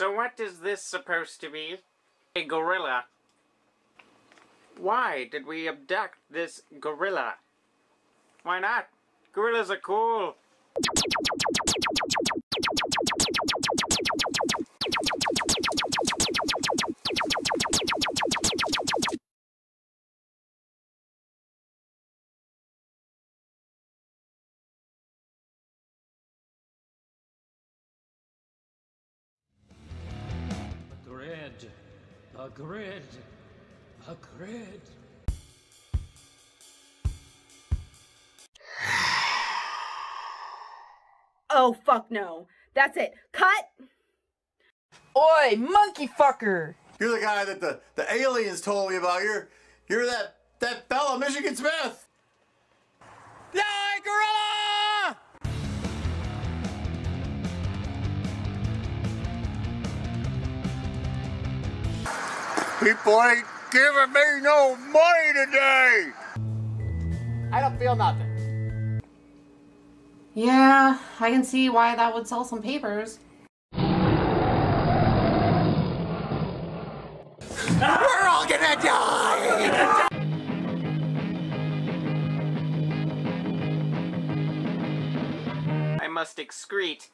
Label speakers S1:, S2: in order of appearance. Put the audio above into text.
S1: So what is this supposed to be? A gorilla. Why did we abduct this gorilla? Why not? Gorillas are cool.
S2: A grid. A grid.
S3: Oh, fuck no. That's it. Cut!
S4: Oi, monkey fucker!
S5: You're the guy that the, the aliens told me about. You're you're that that fella, Michigan Smith. People ain't giving me no money today.
S6: I don't feel nothing.
S7: Yeah, I can see why that would sell some papers.
S5: We're all gonna die.
S1: I must excrete